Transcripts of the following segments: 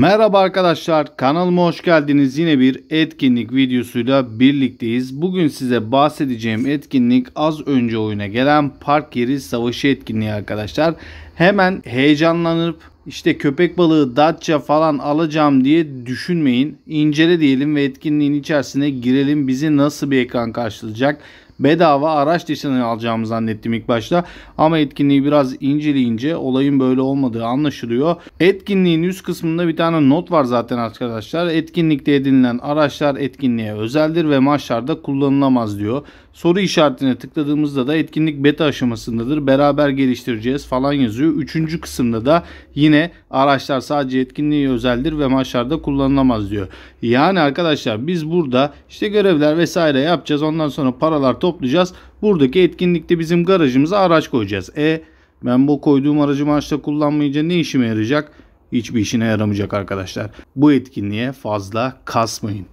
Merhaba arkadaşlar kanalıma hoş geldiniz. Yine bir etkinlik videosuyla birlikteyiz. Bugün size bahsedeceğim etkinlik az önce oyuna gelen park yeri savaşı etkinliği arkadaşlar. Hemen heyecanlanıp işte köpek balığı Datça falan alacağım diye düşünmeyin. İncele diyelim ve etkinliğin içerisine girelim. Bizi nasıl bir ekran karşılayacak? Bedava araç dışını alacağımı zannettim ilk başta. Ama etkinliği biraz inceleyince olayın böyle olmadığı anlaşılıyor. Etkinliğin üst kısmında bir tane not var zaten arkadaşlar. Etkinlikte edinilen araçlar etkinliğe özeldir ve maçlarda kullanılamaz diyor. Soru işaretine tıkladığımızda da etkinlik beta aşamasındadır. Beraber geliştireceğiz falan yazıyor. Üçüncü kısımda da yine araçlar sadece etkinliğe özeldir ve maçlarda kullanılamaz diyor. Yani arkadaşlar biz burada işte görevler vesaire yapacağız. Ondan sonra paralar toplayacağız. Buradaki etkinlikte bizim garajımıza araç koyacağız. E ben bu koyduğum aracı maçta kullanmayınca ne işime yarayacak? Hiçbir işine yaramayacak arkadaşlar. Bu etkinliğe fazla kasmayın.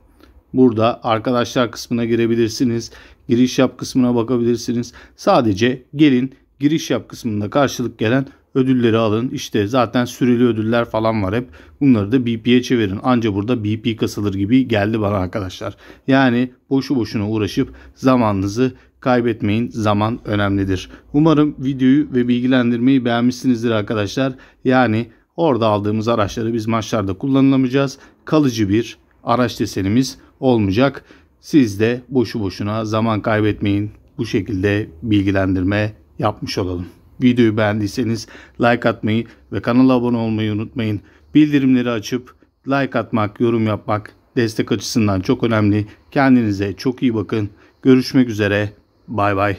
Burada arkadaşlar kısmına girebilirsiniz. Giriş yap kısmına bakabilirsiniz. Sadece gelin giriş yap kısmında karşılık gelen ödülleri alın. İşte zaten süreli ödüller falan var hep. Bunları da BP'ye çevirin. Anca burada BP kasılır gibi geldi bana arkadaşlar. Yani boşu boşuna uğraşıp zamanınızı kaybetmeyin. Zaman önemlidir. Umarım videoyu ve bilgilendirmeyi beğenmişsinizdir arkadaşlar. Yani orada aldığımız araçları biz maçlarda kullanılamayacağız. Kalıcı bir araç desenimiz olmayacak. Siz de boşu boşuna zaman kaybetmeyin. Bu şekilde bilgilendirme yapmış olalım. Videoyu beğendiyseniz like atmayı ve kanala abone olmayı unutmayın. Bildirimleri açıp like atmak, yorum yapmak destek açısından çok önemli. Kendinize çok iyi bakın. Görüşmek üzere. Bay bay.